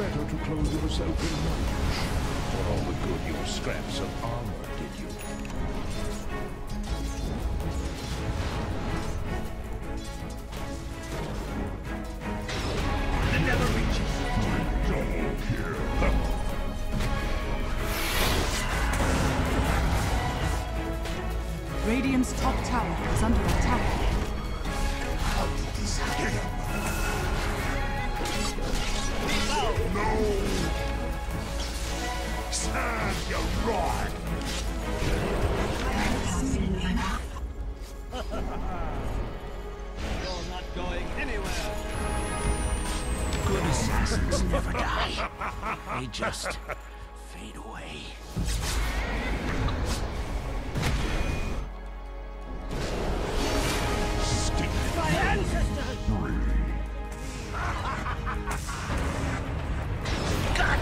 better to clothe yourself in knowledge. For all the good your scraps of armor did you. It never reaches. Double kill. Radiant's top tower is under attack. How did this happen? Stand your rod! You're not going anywhere. Good assassins never die. They just fade away.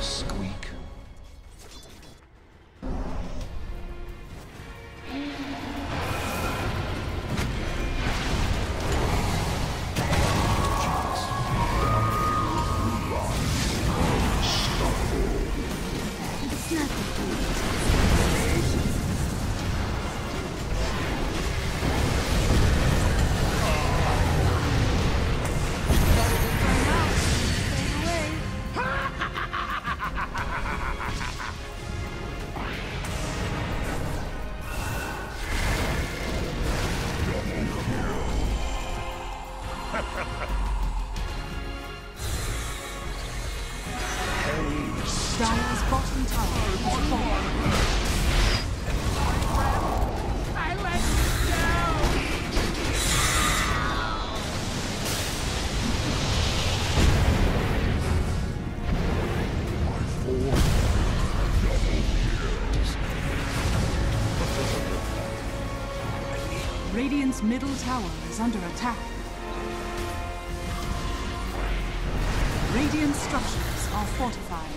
Squeak? Dire's bottom tower is falling. Radiant's middle tower is under attack. Radiant structures are fortified.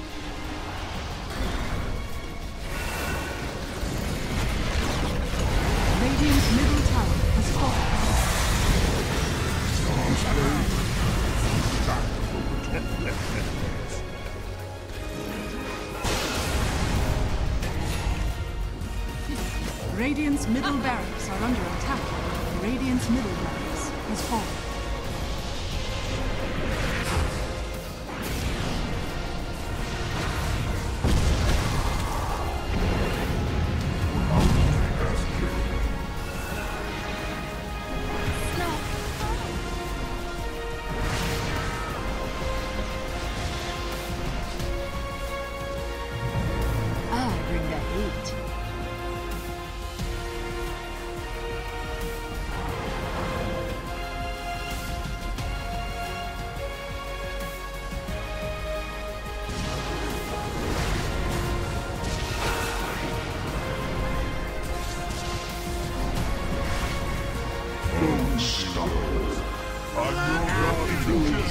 Radiant's middle barracks are under attack. Radiant's middle barracks has fallen. Watch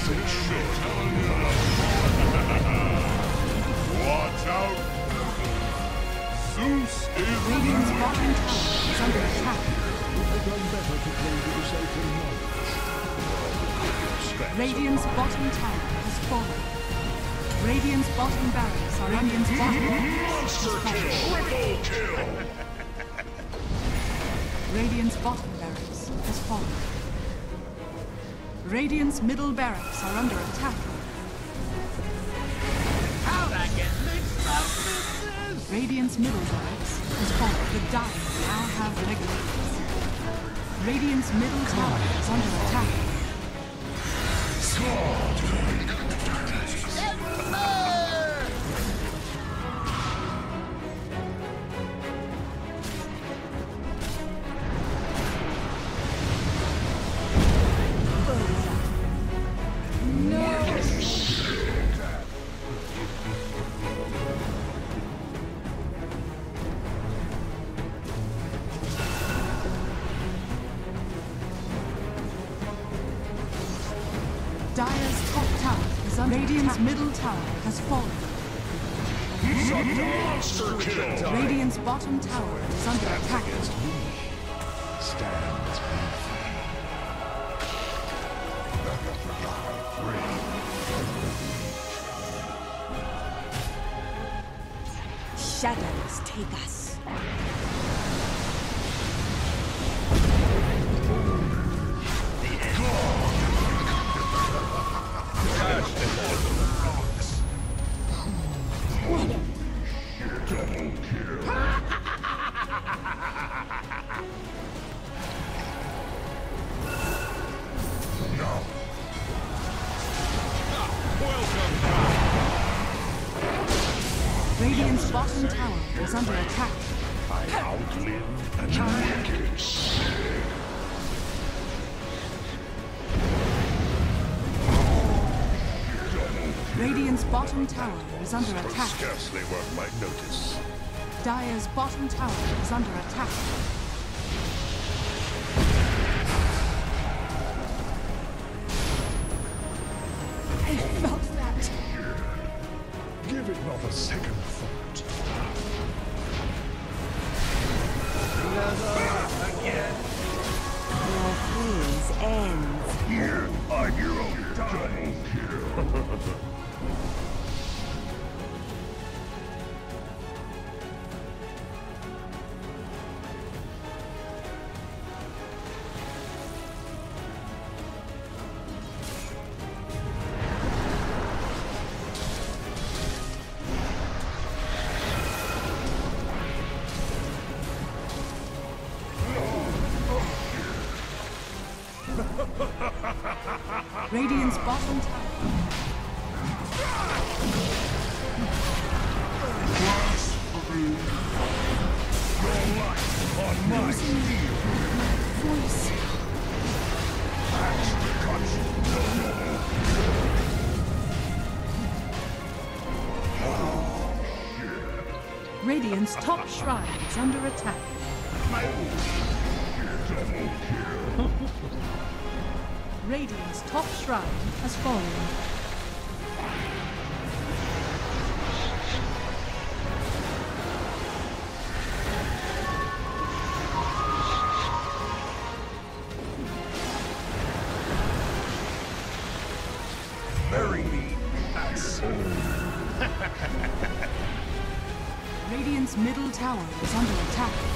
out! Zeus is Radiant's bottom tower is under attack. Radiant's bottom tower has fallen. Radiant's bottom barracks are Radiant's bottom barracks has fallen. triple kill! Radiant's bottom barracks has fallen. Radiant's middle barracks are under attack. How'd I get mixed up with this? Radiant's middle barracks has fallen. The dying now have legacies. Radiant's middle tower is under attack. is Radiant's middle tower has fallen. Monster kill. Radiant's bottom tower is under attack. Stands Shadows take us. Radiant's bottom tower is under attack. I outlive and wicked. Radiant's bottom tower is under attack. Scarcely worth my notice. Dire's bottom tower is under attack. Radiant's bottom tower. Voice. Radiant's top shrine is under attack. Radiant's top shrine has fallen. Bury me. Radiant's middle tower is under attack.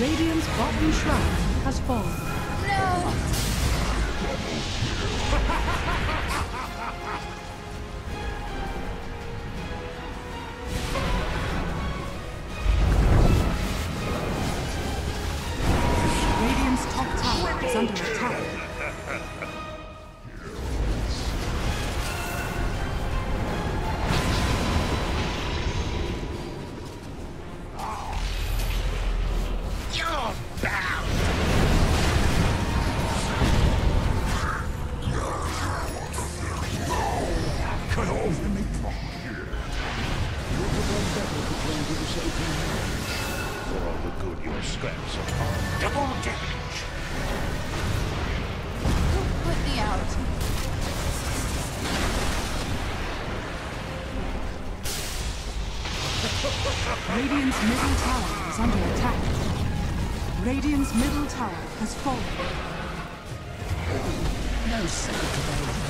Radiant's bottom shrine has fallen. Radiant's Double damage. Put me out. Radiant's middle tower is under attack. Radiant's middle tower has fallen. No sound